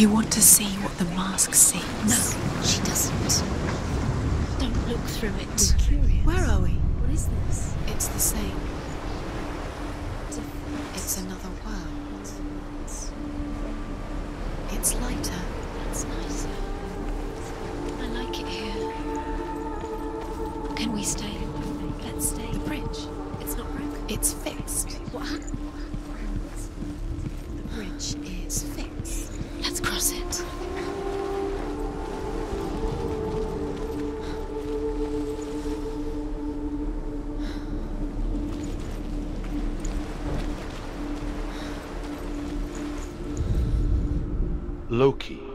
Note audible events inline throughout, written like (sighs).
You want to see what the mask sees? No, she doesn't. Don't look through it. Curious. Where are we? What is this? It's the same. It's another world.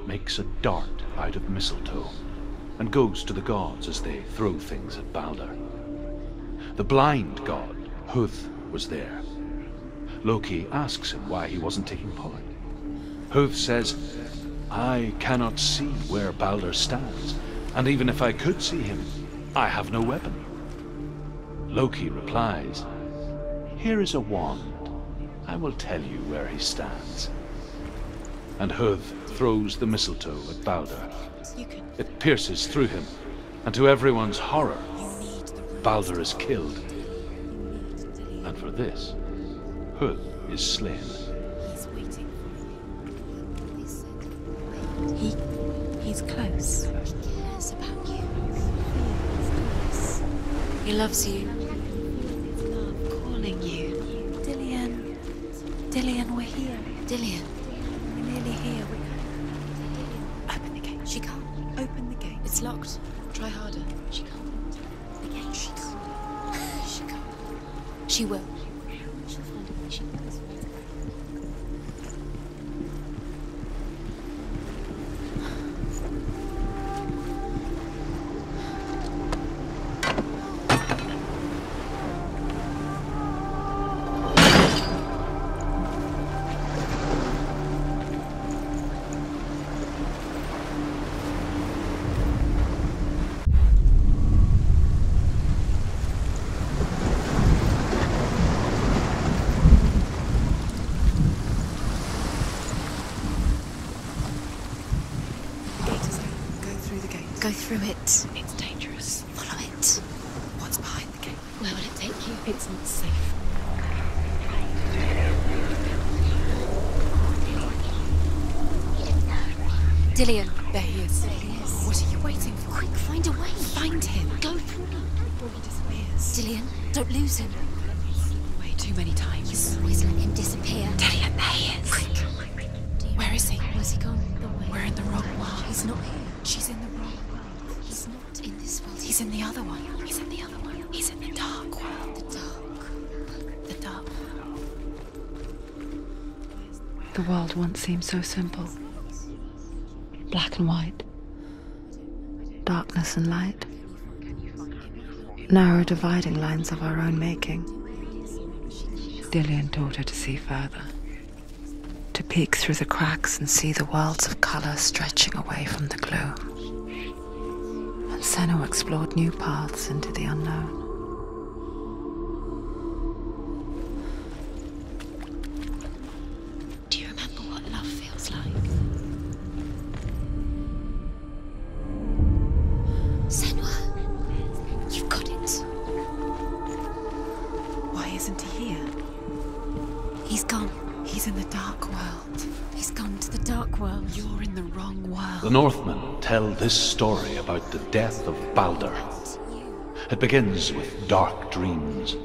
Makes a dart out of mistletoe and goes to the gods as they throw things at Balder. The blind god, Huth, was there. Loki asks him why he wasn't taking part. Huth says, I cannot see where Balder stands, and even if I could see him, I have no weapon. Loki replies, Here is a wand. I will tell you where he stands. And Huth throws the mistletoe at Balder. It pierces through him, and to everyone's horror, You need the room. Balder is killed. And for this, Huth is slain. He's waiting for you. He. He's close. He cares about you. He loves you. Calling you. Dillion. Dillion, we're here. Dillion. She will. Through it. It's dangerous. Follow it. What's behind the gate? Where will it take you? It's not safe. Dillion. There he is. There he is. What are you waiting for? Quick, find a way. Find him. Go through. Before he disappears. Dillion, don't lose him. Way too many times. Always let him disappear. Dillion, there he is. Quick. Where is he? Where's he gone? The way. We're in the wrong world. He's not here. She's in the wrong. He's not in this world. He's in the other one. He's in the other one. He's in the dark world. the dark. The dark. The world once seemed so simple black and white, darkness and light, narrow dividing lines of our own making. Dillion taught her to see further, to peek through the cracks and see the worlds of colour stretching away from the gloom. And Senua explored new paths into the unknown. Do you remember what love feels like? Senua, you've got it. Why isn't he here? He's gone. He's in the dark world. He's gone to the dark world. You're in the wrong world. The. Northmen tell this story about the death of Balder. It begins with dark dreams.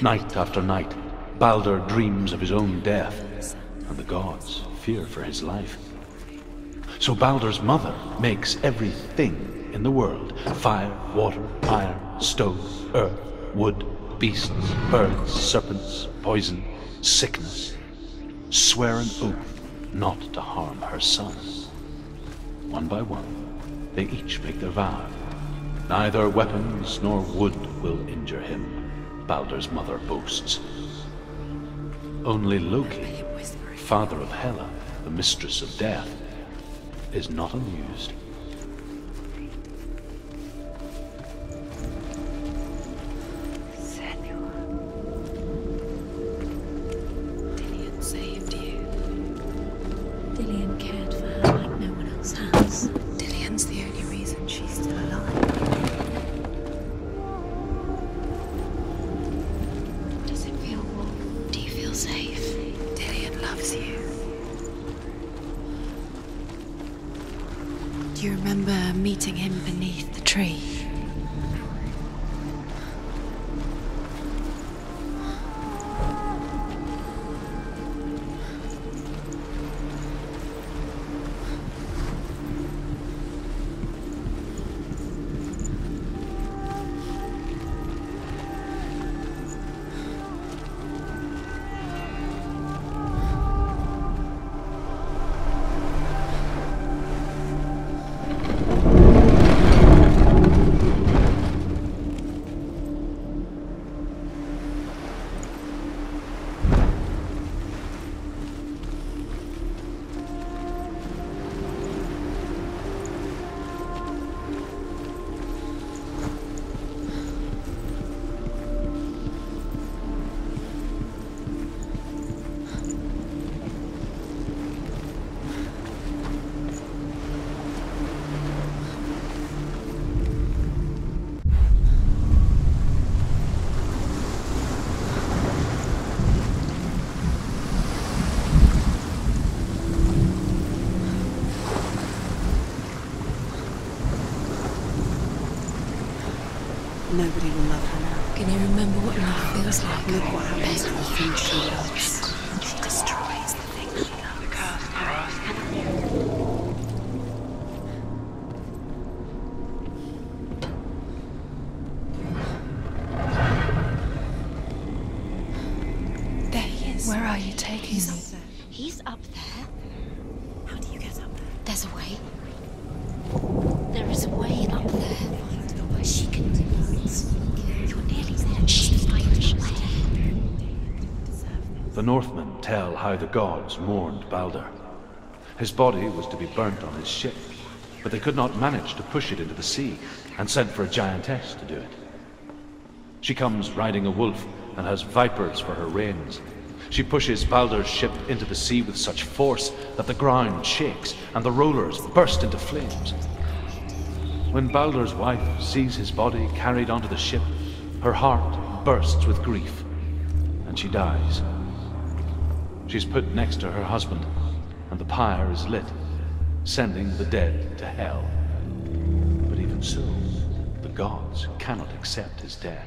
Night after night, Balder dreams of his own death, and the gods fear for his life. So Balder's mother makes everything in the world fire, water, iron, stone, earth, wood, beasts, birds, serpents, poison, sickness swear an oath not to harm her son. One by one, they each make their vow. Neither weapons nor wood will injure him, Balder's mother boasts. Only Loki, father of Hela, the mistress of death, is not amused. Feels like? Look what happens to the things she loves. How the gods mourned Balder. His body was to be burnt on his ship, but they could not manage to push it into the sea, and sent for a giantess to do it. She comes riding a wolf and has vipers for her reins. She pushes Balder's ship into the sea with such force that the ground shakes and the rollers burst into flames. When Balder's wife sees his body carried onto the ship, her heart bursts with grief, and she dies. She's put next to her husband, and the pyre is lit, sending the dead to hell. But even so, the gods cannot accept his death.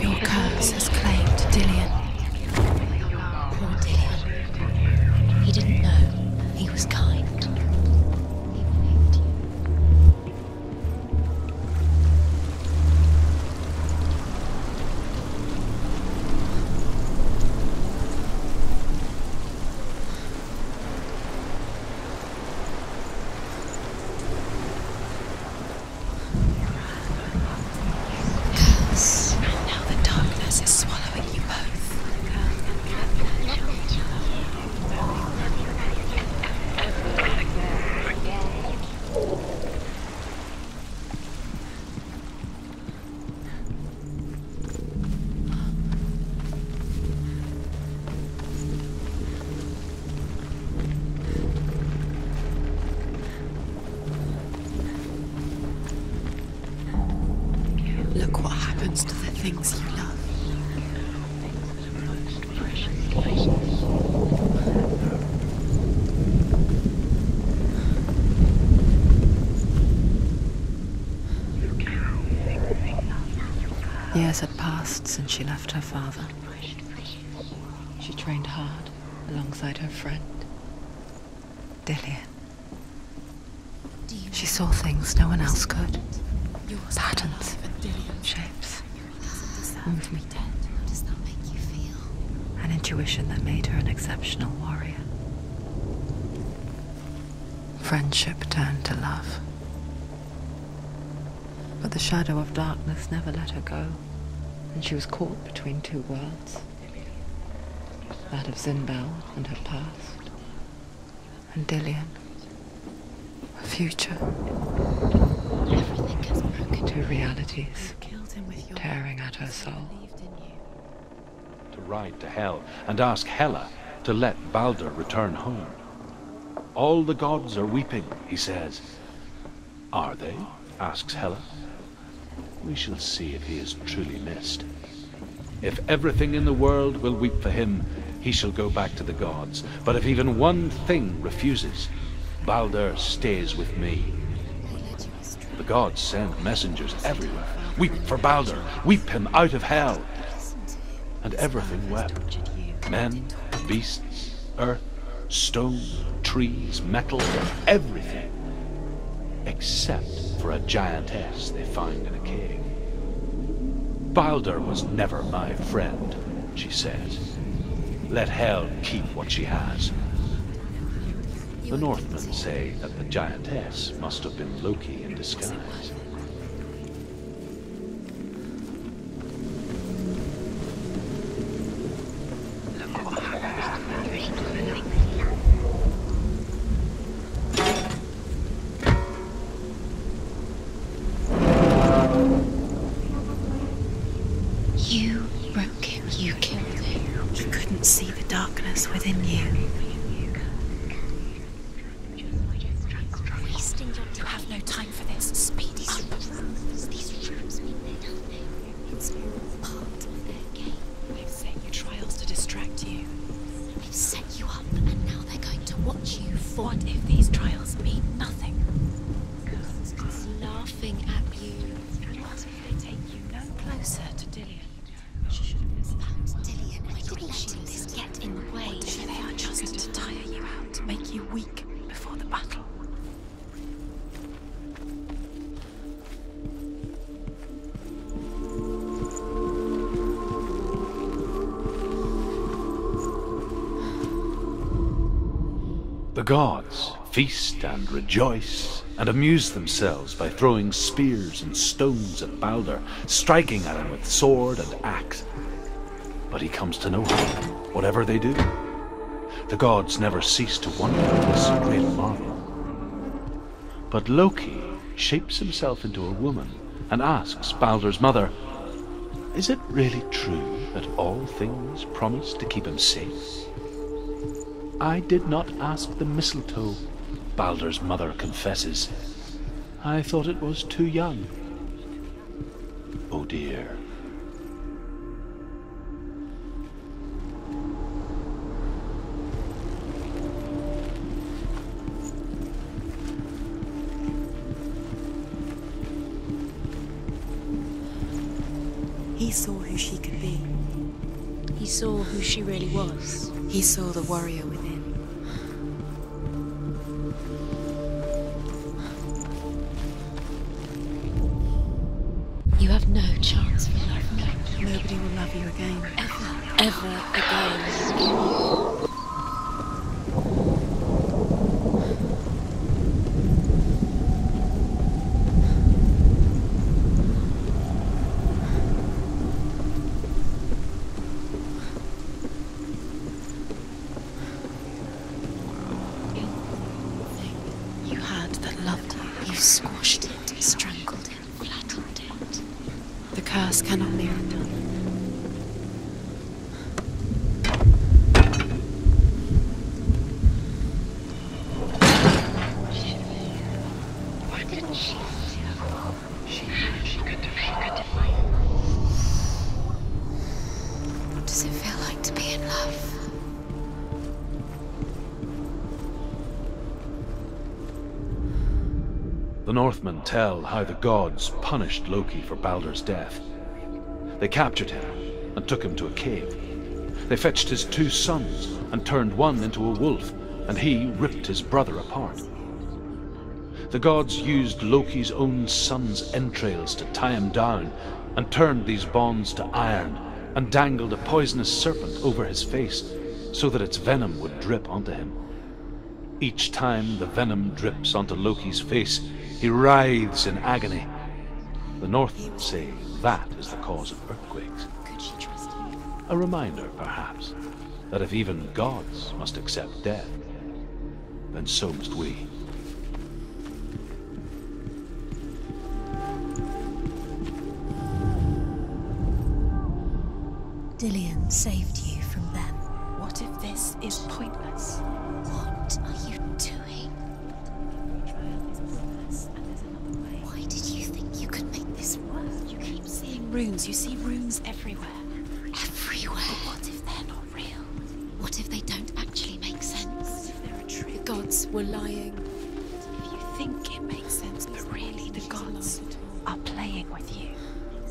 Your curse has claimed Dillion. Years had passed since she left her father. She trained hard alongside her friend, you She saw things no one else could. Patterns, shapes, movement, an intuition that made her an exceptional warrior. Friendship turned to love. But the shadow of darkness never let her go, and she was caught between two worlds that of Zynbel and her past, and Dillion, her future. Everything has broken. Two realities Killed him with your tearing at her soul. believed in you. To ride to Hell and ask Hela to let Balder return home. All the gods are weeping, he says. Are they? asks Hela. We shall see if he is truly missed. If everything in the world will weep for him, he shall go back to the gods. But if even one thing refuses, Balder stays with me. The gods send messengers everywhere. Weep for Balder! Weep him out of hell! And everything wept. Men, beasts, earth, stone, trees, metal, everything. Except for a giantess they find in a cave. Balder was never my friend, she says. Let Hel keep what she has. The Northmen say that the giantess must have been Loki in disguise. Gods feast and rejoice and amuse themselves by throwing spears and stones at Balder, striking at him with sword and axe. But he comes to no harm, whatever they do. The gods never cease to wonder at this great marvel. But Loki shapes himself into a woman and asks Balder's mother, Is it really true that all things promise to keep him safe? I did not ask the mistletoe, Balder's mother confesses. I thought it was too young. Oh dear. He saw who she could be. He saw who she really was. He saw the warrior within. Loved you. You squashed it, strangled it, flattened it. The curse cannot be undone. Tell how the gods punished Loki for Balder's death. They captured him and took him to a cave. They fetched his two sons and turned one into a wolf, and he ripped his brother apart. The gods used Loki's own son's entrails to tie him down, and turned these bonds to iron, and dangled a poisonous serpent over his face, so that its venom would drip onto him. Each time the venom drips onto Loki's face, he writhes in agony. The Northmen say that is the cause of earthquakes. Could she trust him? A reminder, perhaps, that if even gods must accept death, then so must we. Dillion saved you from them. What if this is pointless? What are you runes. You see runes everywhere. Everywhere. But What if they're not real? What if they don't actually make sense? If they're a trick? The gods were lying. If you think it makes sense, but really the gods are playing with you.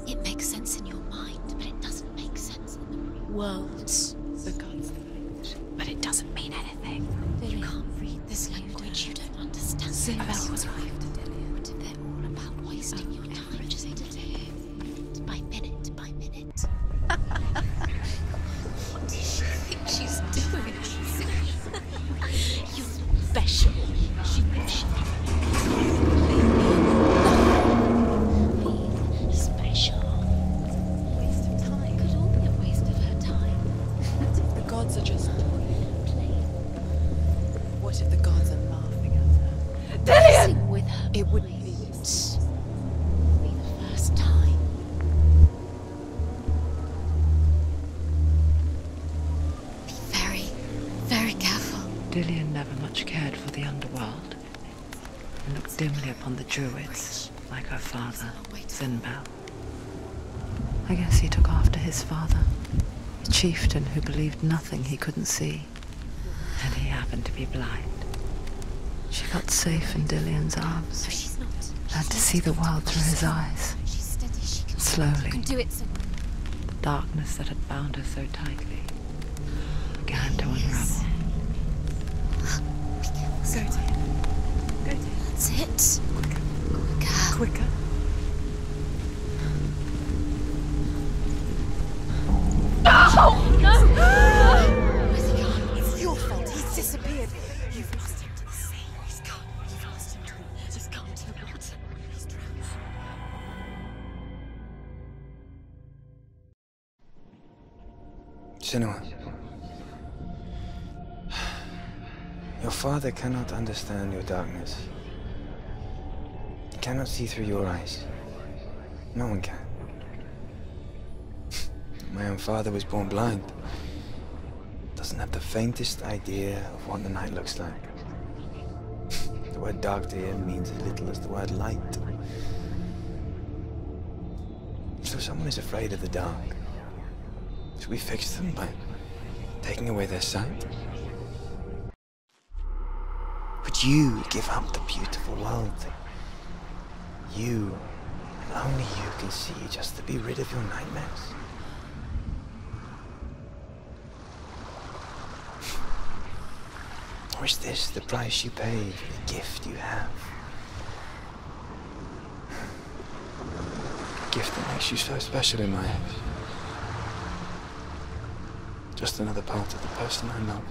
It makes sense in your mind, but it doesn't make sense in the real world. The gods but it doesn't mean anything. You can't read this language. You don't understand. Sinbad was right. What if they're all about wasting your druids, like her father, Zynbel. I guess he took after his father, a chieftain who believed nothing he couldn't see, and he happened to be blind. She felt safe in Dillion's arms, she's not. learned to see the world through his eyes. She can. Slowly. Do it. So The darkness that had bound her so tightly Senua. Your father cannot understand your darkness. He cannot see through your eyes. No one can. (laughs) My own father was born blind. Doesn't have the faintest idea of what the night looks like. (laughs) The word dark to him means as little as the word light. So someone is afraid of the dark. We fix them by taking away their sight? Would you give up the beautiful world that you and only you can see just to be rid of your nightmares? (laughs) Or is this the price you pay for the gift you have? A (sighs) gift that makes you so special in my eyes. Just another part of the person I love.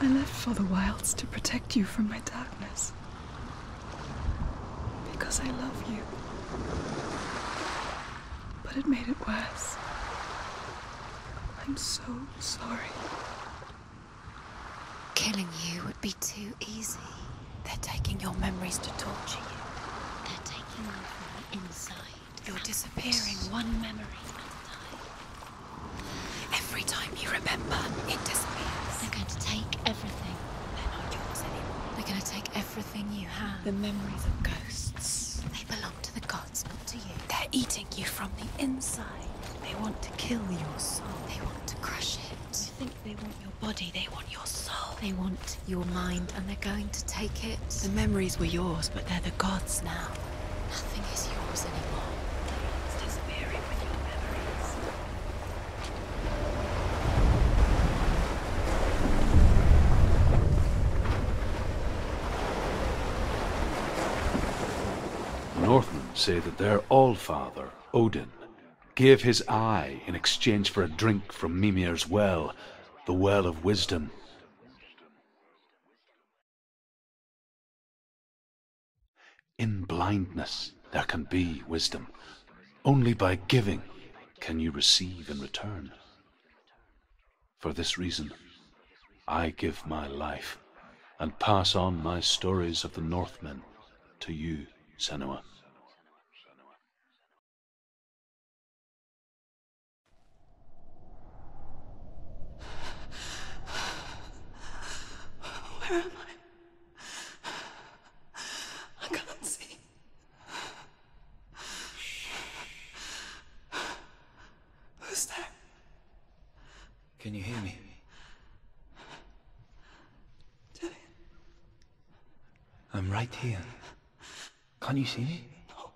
I left for the wilds to protect you from my darkness. Because I love you. But it made it worse. I'm so sorry. Killing you would be too easy. They're taking your memories to torture you. You from the inside. You're disappearing one memory at a time. Every time you remember, it disappears. They're going to take everything. They're not yours anymore. They're going to take everything you have. The memories of ghosts. They belong to the gods, not to you. They're eating you from the inside. They want to kill your soul. They want to crush it. They think they want your body, they want your soul. They want your mind and they're going to take it. The memories were yours, but they're the gods now. Nothing is yours anymore. The Northmen say that their Allfather, Odin, gave his eye in exchange for a drink from Mimir's well, the Well of Wisdom. In blindness there can be wisdom. Only by giving can you receive in return. For this reason, I give my life and pass on my stories of the Northmen to you, Senua. Where am I? I can't see. Who's there? Can you hear me? Dillion, I'm right here. Can't you see me? No.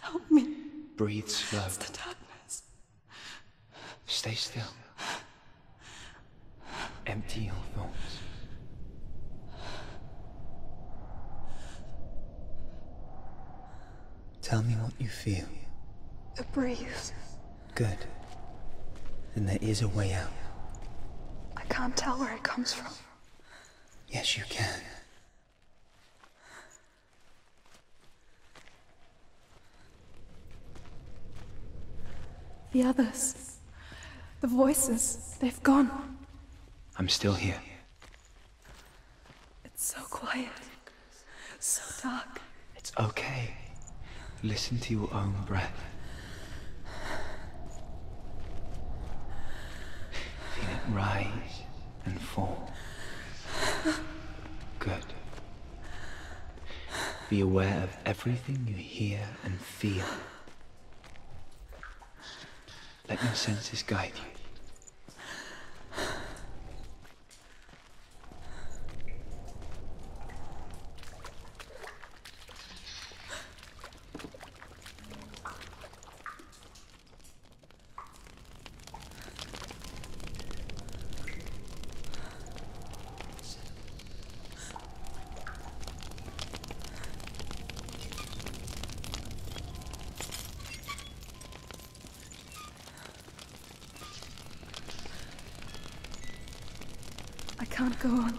help me. Breathe slow. It's the darkness. Stay still. Empty your thoughts. Tell me what you feel. A breeze. Good. Then there is a way out. I can't tell where it comes from. Yes, you can. The others. The voices. They've gone. I'm still here. It's so quiet. So dark. It's okay. Listen to your own breath. Feel it rise and fall. Good. Be aware of everything you hear and feel. Let your senses guide you. I can't go on.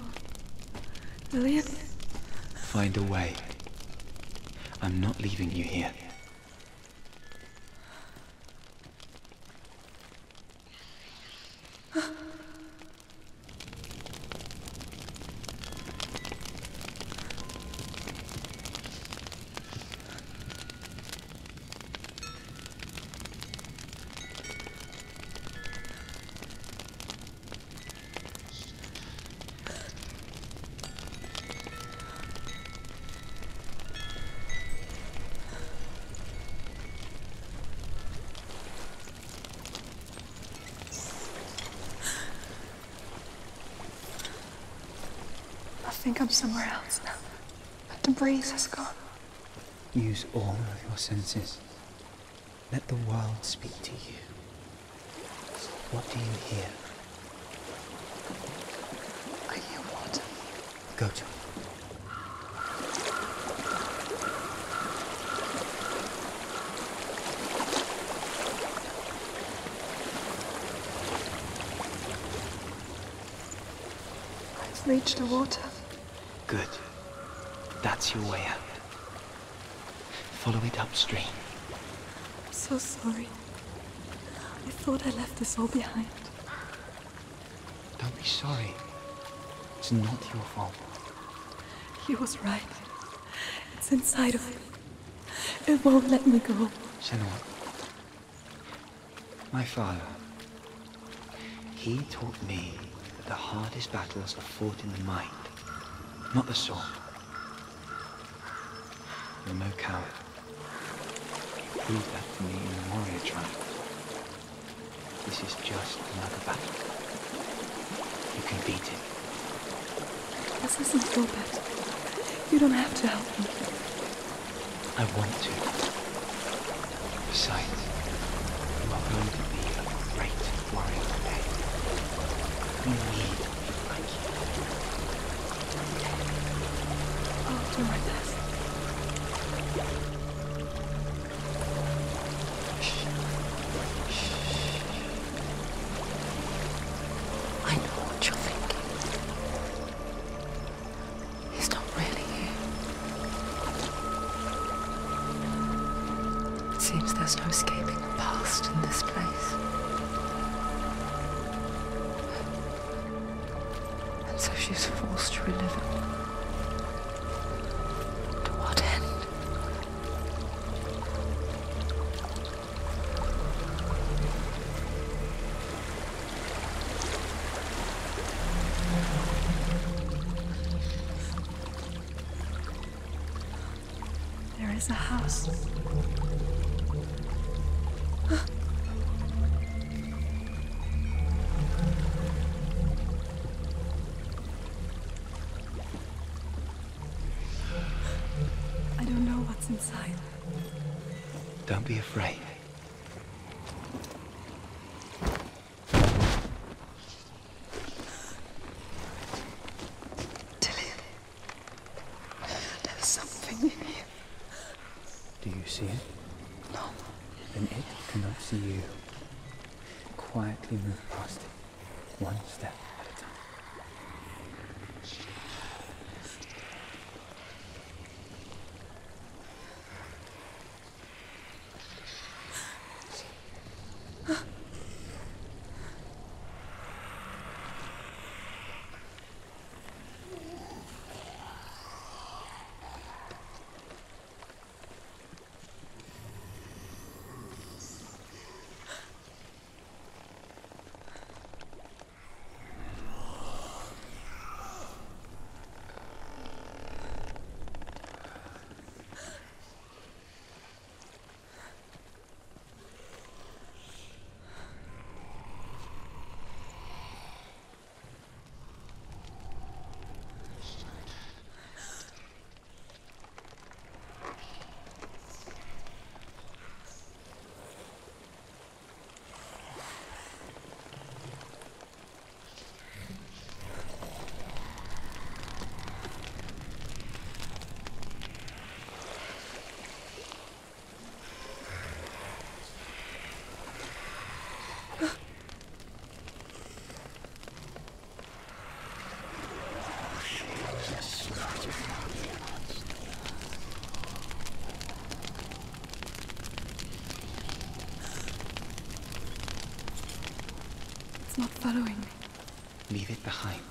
Lillian? Find a way. I'm not leaving you here. I think I'm somewhere else now. But the breeze has gone. Use all of your senses. Let the world speak to you. What do you hear? I hear water. Go to it. I've reached the water. I'm so sorry. I thought I left this all behind. Don't be sorry. It's not your fault. He was right. It's inside of me. It won't let me go. Senua. My father. He taught me that the hardest battles are fought in the mind, not the sword. You're no coward. That to me in the warrior tribe. This is just another battle. You can beat it. This isn't your battle. You don't have to help me. I want to. Besides, A house. See it? No. Then it cannot see you. Quietly move past it, one step at a time. It's not following me. Leave it behind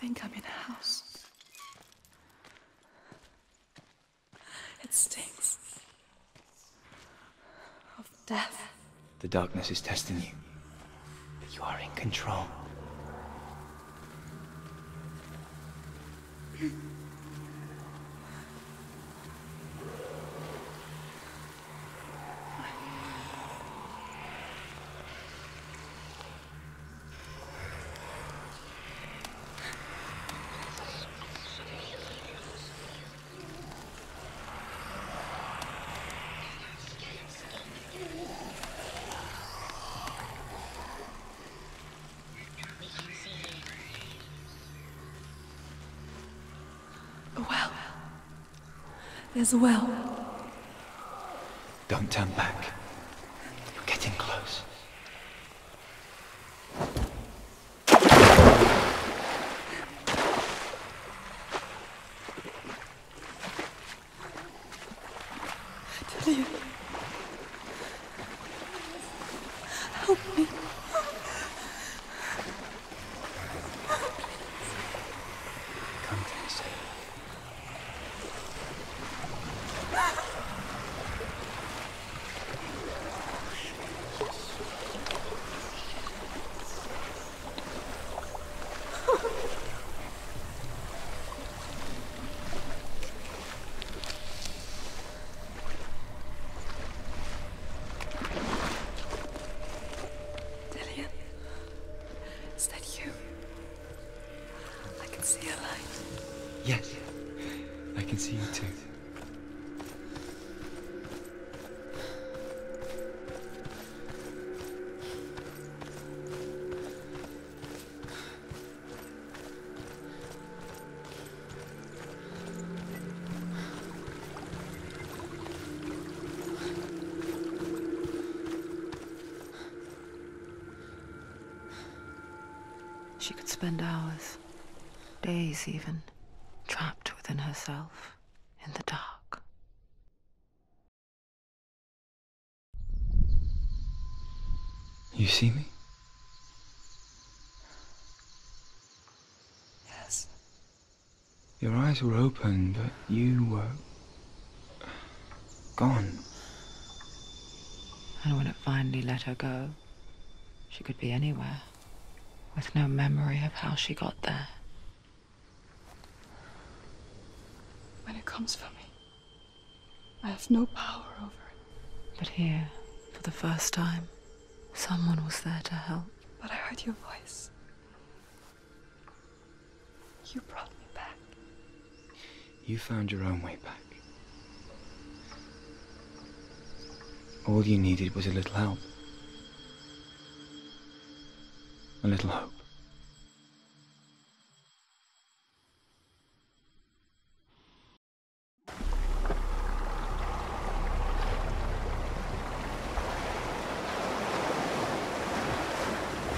think I'm in a house. It stinks. Of death. The darkness is testing you. You are in control. There's a well. Don't turn back. Spend hours, days even, trapped within herself, in the dark. You see me? Yes. Your eyes were open, but you were. gone. And when it finally let her go, she could be anywhere, with no memory of how she got there. When it comes for me, I have no power over it. But here, for the first time, someone was there to help. But I heard your voice. You brought me back. You found your own way back. All you needed was a little help. A little hope.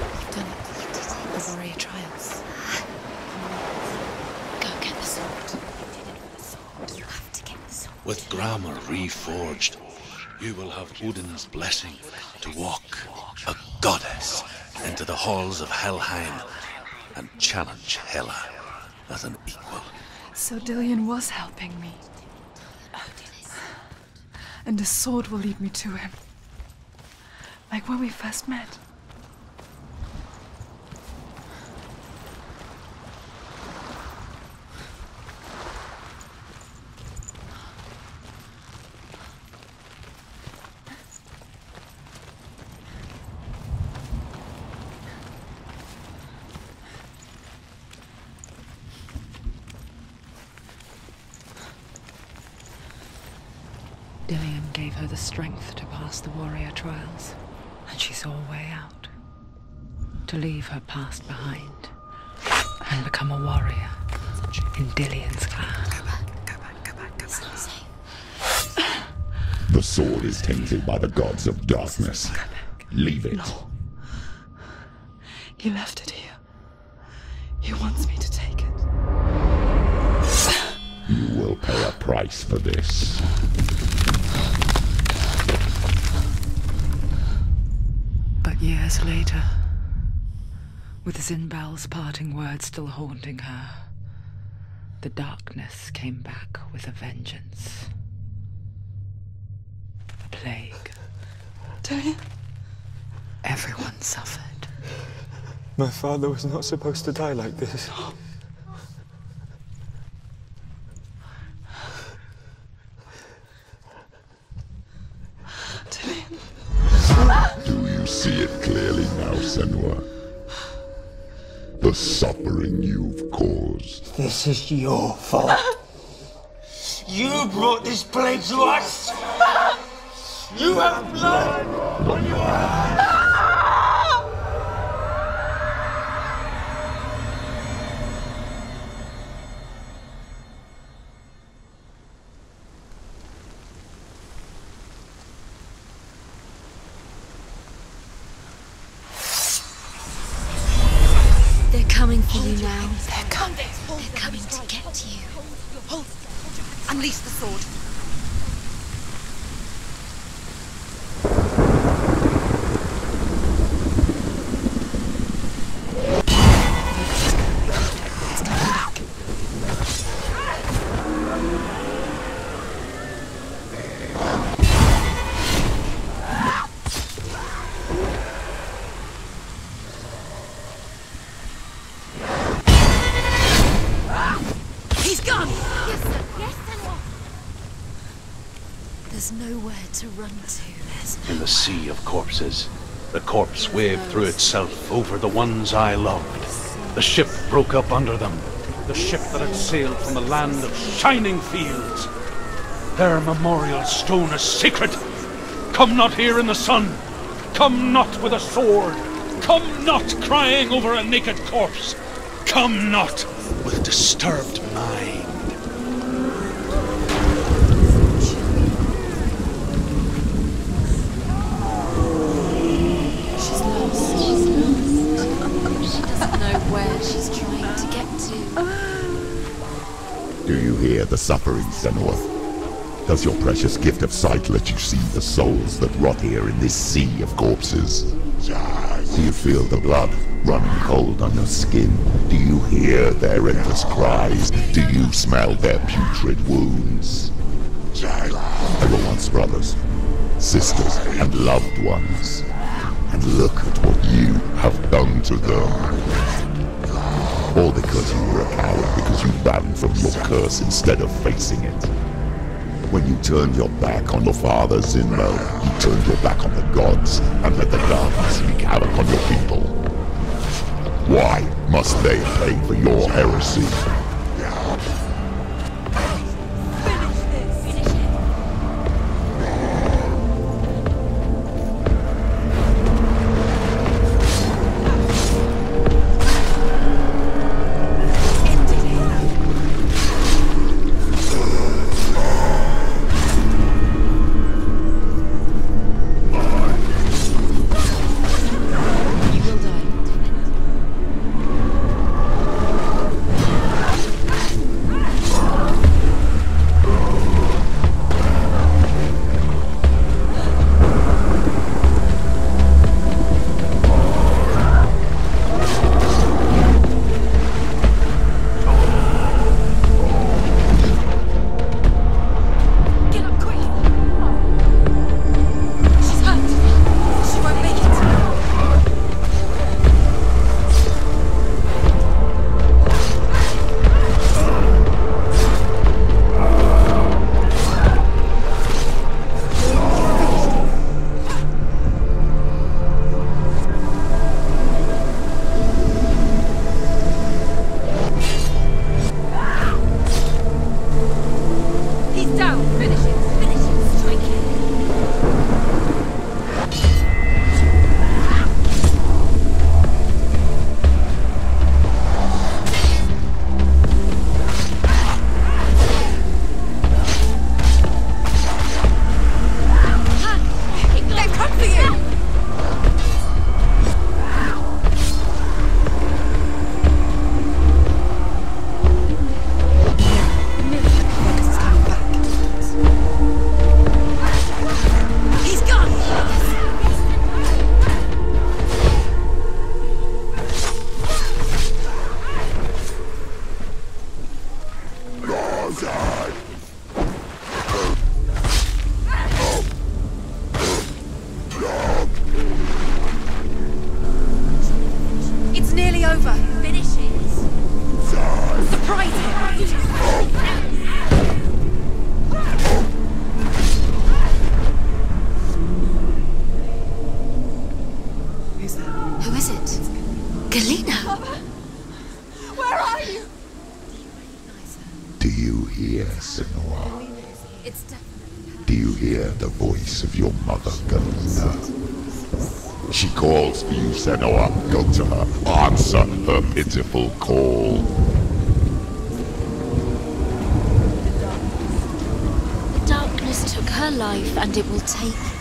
You've done it. You did it. The warrior trials. Go get the sword. You did it for the sword. You have to get the sword. With Gramr reforged, you will have Odin's blessing to walk a goddess into the halls of Helheim and challenge Hela as an equal. So Dillion was helping me. And the sword will lead me to him. Like when we first met. Dillion gave her the strength to pass the warrior trials, and she saw a way out. To leave her past behind and become a warrior in Dillion's clan. The sword is tainted by the gods of darkness. Leave it. No. He left it here. He wants me to take it. You will pay a price for this. But years later, with Zynbel's parting words still haunting her, the darkness came back with a vengeance. A plague. Dillion? Everyone suffered. My father was not supposed to die like this. Oh, is your fault. (laughs) You brought this plague to us. You have blood on your hands. Coming for you now. They're coming. They're coming to get you. Hold. Unleash the sword. Corpses, the corpse waved through itself over the ones I loved. The ship broke up under them. The ship that had sailed from the land of shining fields. Their memorial stone is sacred. Come not here in the sun. Come not with a sword. Come not crying over a naked corpse. Come not with disturbed mind. She's lost. She's lost. (laughs) She doesn't know where she's trying to get to. Do you hear the suffering, Senua? Does your precious gift of sight let you see the souls that rot here in this sea of corpses? Do you feel the blood running cold on your skin? Do you hear their endless cries? Do you smell their putrid wounds? They were once brothers, sisters, and loved ones. And look at what you have done to them. All because you were a coward because you ran from your curse instead of facing it. When you turned your back on your father Zynbel, you turned your back on the gods and let the darkness wreak havoc on your people. Why must they pay for your heresy? And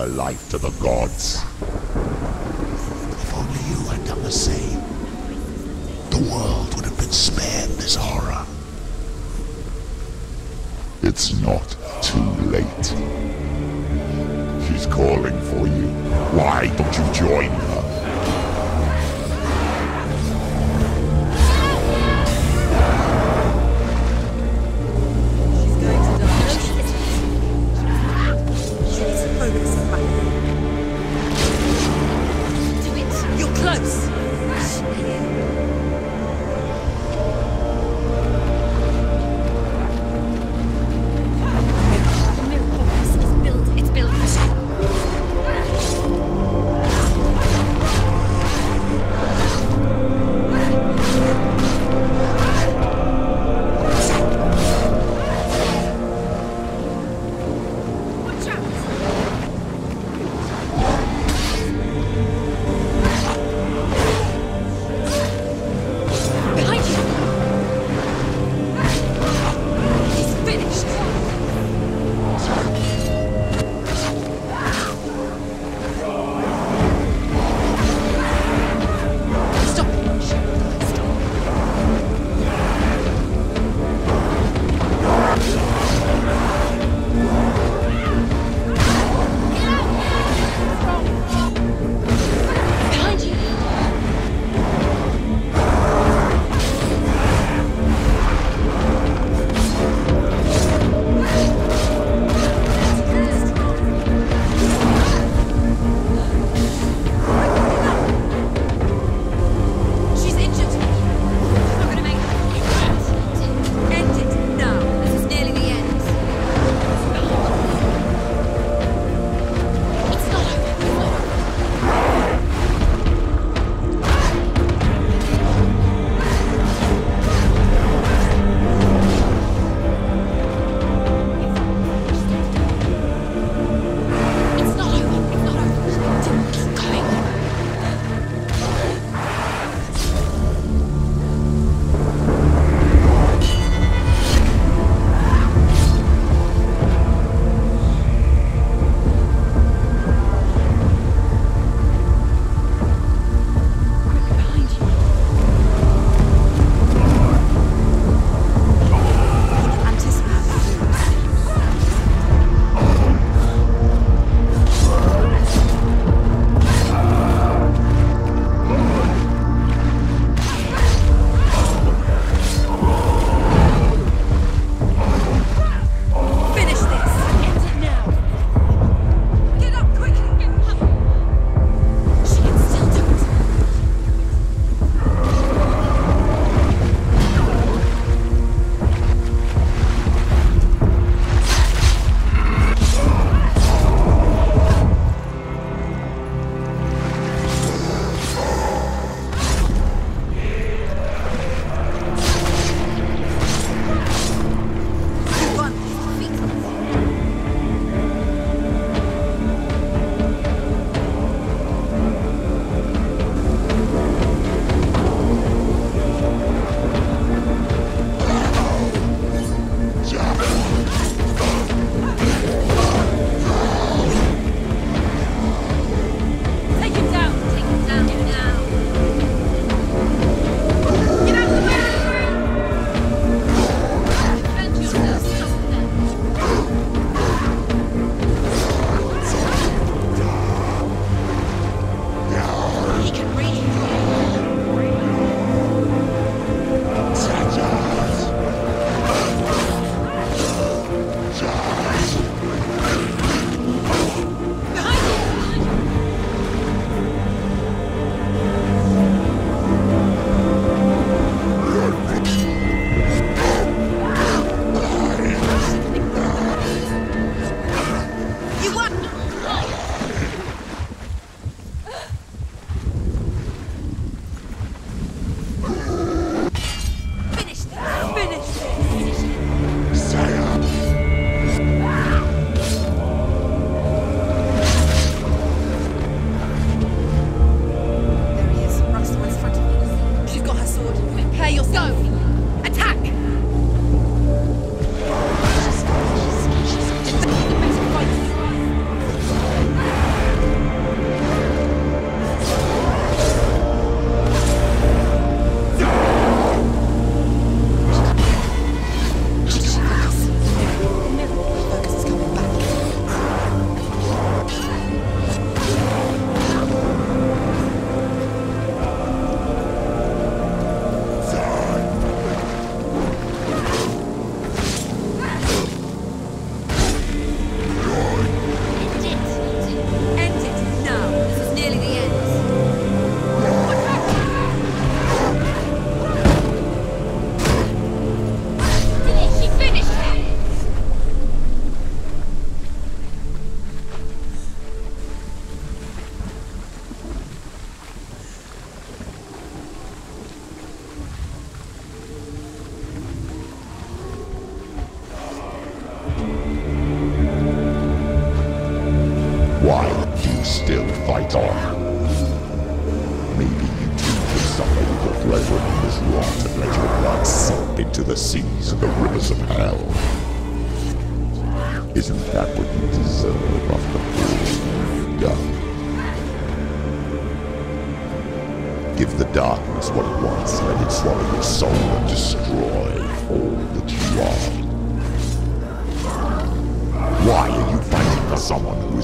her life to the gods. If only you had done the same, the world would have been spared this horror. It's not too late. She's calling for you. Why don't you join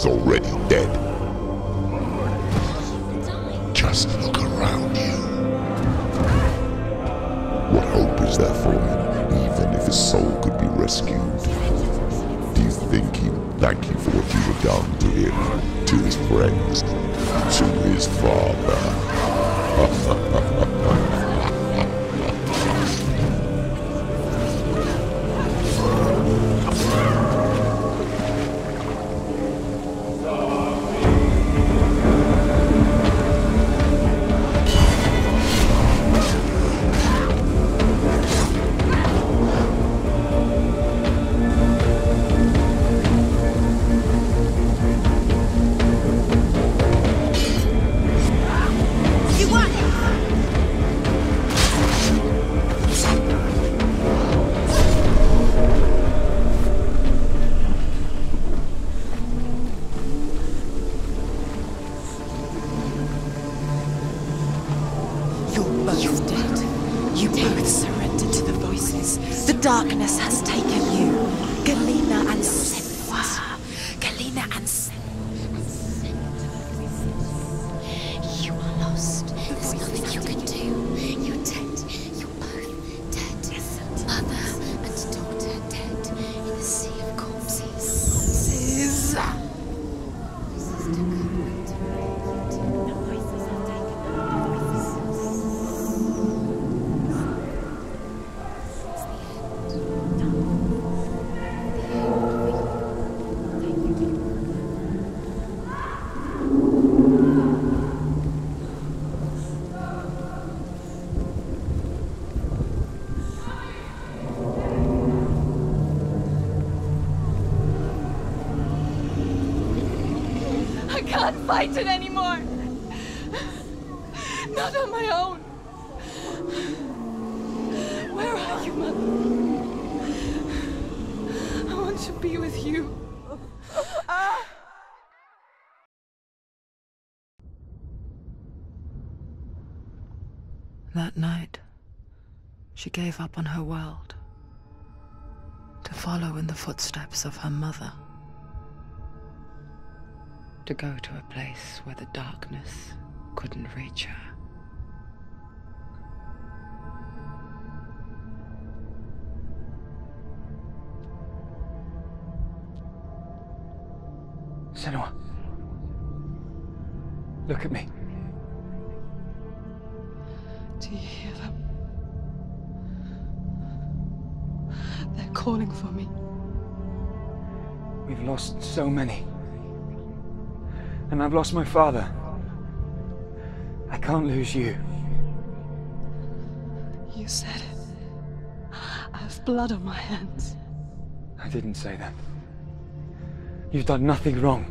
already dead? Just look around you. What hope is there for him, even if his soul could be rescued? Do you think he would thank you for what you have done to him, to his friends, to his father? Can't fight it anymore. Not on my own. Where are you, Mother? I want to be with you. That night, she gave up on her world to follow in the footsteps of her mother. To go to a place where the darkness couldn't reach her. Senua. Look at me. Do you hear them? They're calling for me. We've lost so many. And I've lost my father. I can't lose you. You said it. I have blood on my hands. I didn't say that. You've done nothing wrong.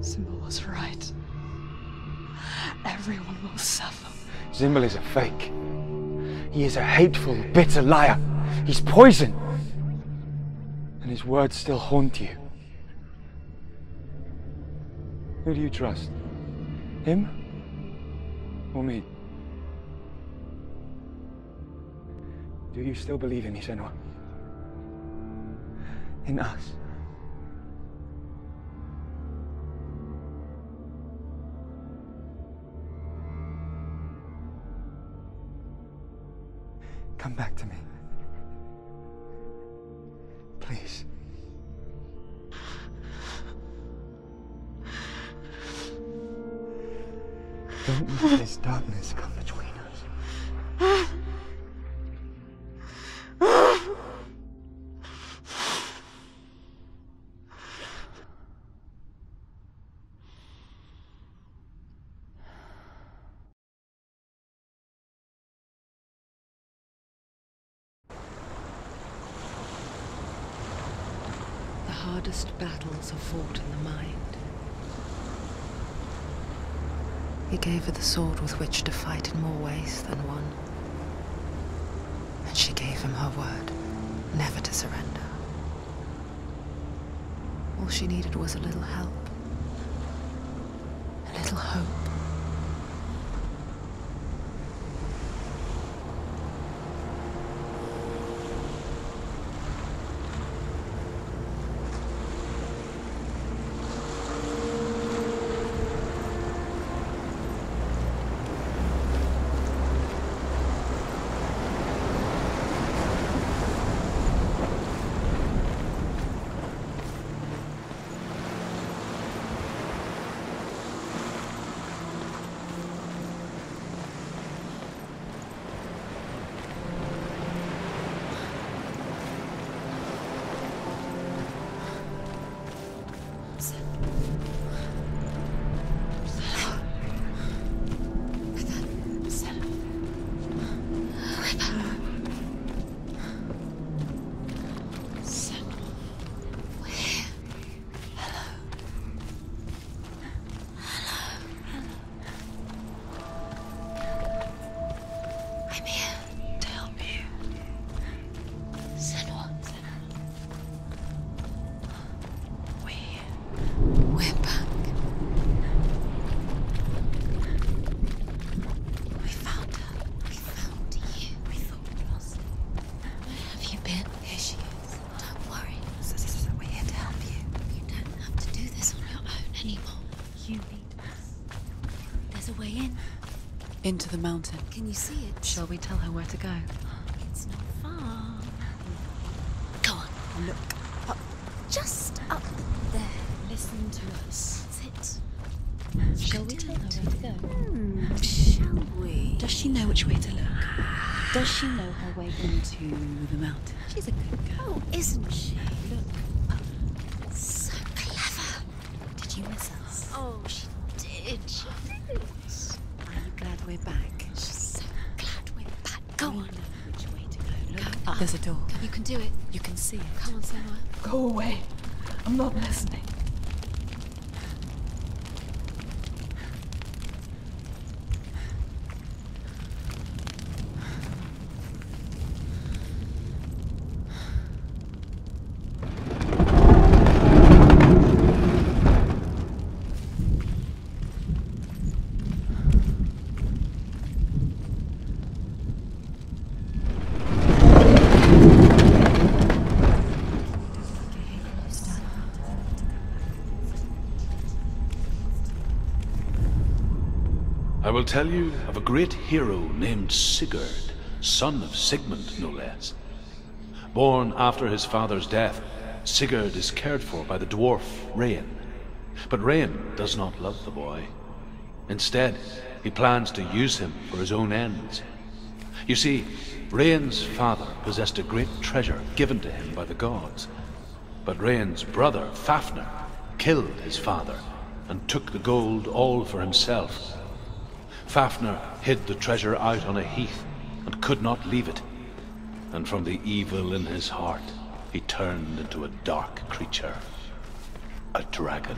Zynbel was right. Everyone will suffer. Zynbel is a fake. He is a hateful, bitter liar. He's poison. His words still haunt you. Who do you trust? Him? Or me? Do you still believe in me, Senua? In us? Come back to me. this darkness come between us? The hardest battles are fought in the mind. He gave her the sword with which to fight in more ways than one. And she gave him her word, never to surrender. All she needed was a little help, a little hope. Into the mountain. Can you see it? Shall we tell her where to go? It's not far. Go on. Look up. Just up there. Listen to us. That's it. Shall we tell her where to go? Hmm, shall we? Does she know which way to look? Does she know her way into the mountain? She's a good girl. Oh, isn't she? Look. So clever. Did you miss us? Oh, she did. She did. Are you glad we're back? She's so glad we're back. Go we on. which way to go. Look up. There's a door. You can do it. You can see it. Come on, Senua. Go away. I'm not listening. I will tell you of a great hero named Sigurd, son of Sigmund, no less. Born after his father's death, Sigurd is cared for by the dwarf Regin. But Regin does not love the boy. Instead, he plans to use him for his own ends. You see, Regin's father possessed a great treasure given to him by the gods. But Regin's brother, Fafnir, killed his father and took the gold all for himself. Fafnir hid the treasure out on a heath and could not leave it. And from the evil in his heart, he turned into a dark creature, a dragon.